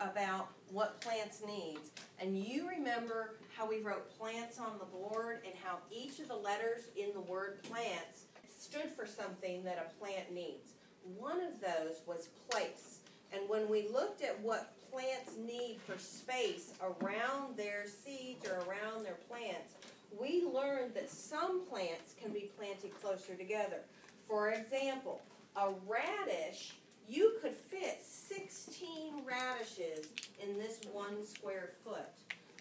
about what plants needs. And you remember how we wrote plants on the board and how each of the letters in the word plants stood for something that a plant needs. One of those was place. And when we looked at what plants need for space around their seeds or around their plants, we learned that some plants can be planted closer together. For example, a radish, you could fit 16 radishes in this one square foot.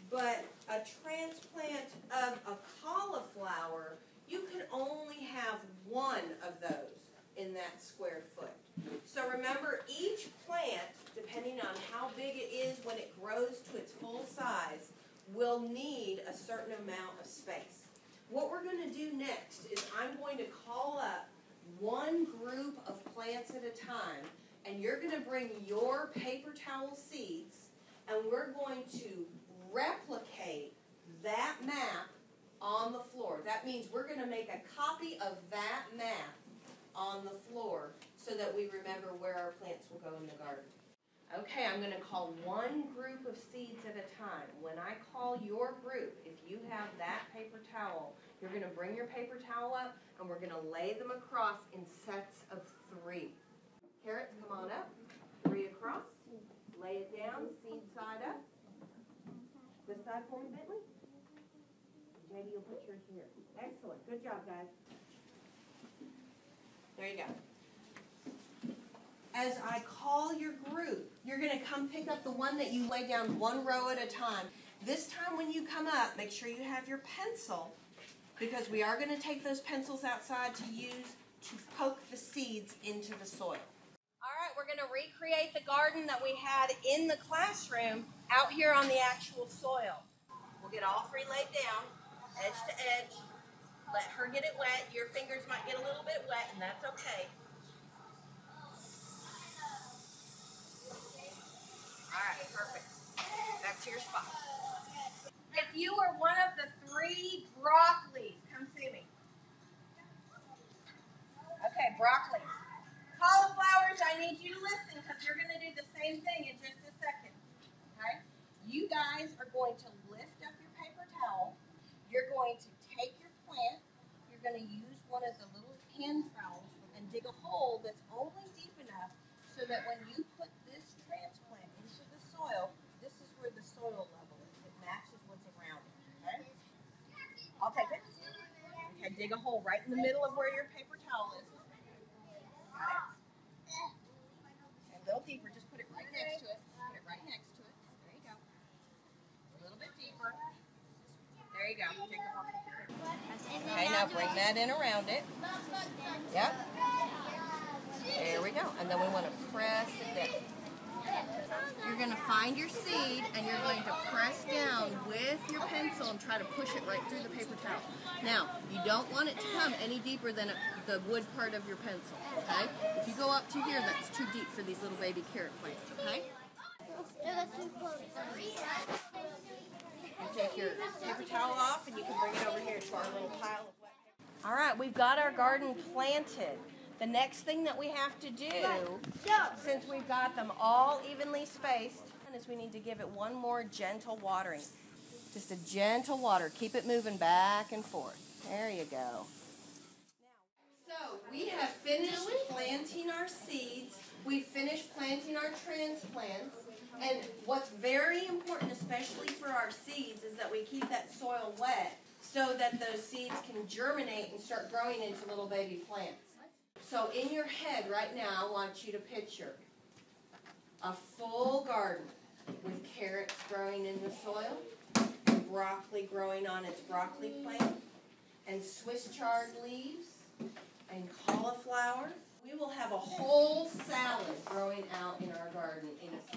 But a transplant of a cauliflower, you could only have one of those in that square foot. So remember, each plant, depending on how big it is when it grows to its full size, will need a certain amount of space. What we're going to do next is I'm going to call up one group of plants at a time, and you're going to bring your paper towel seeds, and we're going to replicate that map on the floor. That means we're going to make a copy of that map on the floor so that we remember where our plants will go in the garden. Okay, I'm going to call one group of seeds at a time. When I call your group, if you have that paper towel, you're going to bring your paper towel up and we're going to lay them across in sets of three. Carrots, come on up. Three across. Lay it down, seed side up. This side for me, Bentley. Maybe you'll put yours here. Excellent. Good job, guys. There you go. As I call your group, you're going to come pick up the one that you lay down one row at a time. This time when you come up, make sure you have your pencil because we are going to take those pencils outside to use to poke the seeds into the soil. All right, we're going to recreate the garden that we had in the classroom out here on the actual soil. We'll get all three laid down, edge to edge. Let her get it wet. Your fingers might get a little bit wet, and that's okay. All right, perfect. Back to your spot. If you are one of the three broccolis, come see me. Okay, broccoli. Cauliflowers, I need you to listen because you're going to do the same thing in just a second. Okay? You guys are going to lift up your paper towel. You're going to take your plant. You're going to use one of the little hand trowels and dig a hole that's only deep enough so that when you put this transplant into the soil, this is where the soil level is. It matches what's around it. Okay? I'll take it. Dig a hole right in the middle of where your paper towel is. Got it? A little deeper, just put it right next to it. Put it right next to it. There you go. A little bit deeper. There you go. Take. Okay, now bring that in around it. Yep. There we go. And then we want to press it down. You're going to find your seed and you're going to press down with your pencil and try to push it right through the paper towel. Now, you don't want it to come any deeper than the wood part of your pencil, okay? If you go up to here, that's too deep for these little baby carrot plants, okay? You take your paper towel off and you can bring it over here to our little pile of wet. All right, we've got our garden planted. The next thing that we have to do, since we've got them all evenly spaced, is we need to give it one more gentle watering. Just a gentle water. Keep it moving back and forth. There you go. So we have finished planting our seeds. We finished planting our transplants. And what's very important, especially for our seeds, is that we keep that soil wet so that those seeds can germinate and start growing into little baby plants. So in your head right now, I want you to picture a full garden with carrots growing in the soil, broccoli growing on its broccoli plant, and Swiss chard leaves, and cauliflower. We will have a whole salad growing out in our garden in a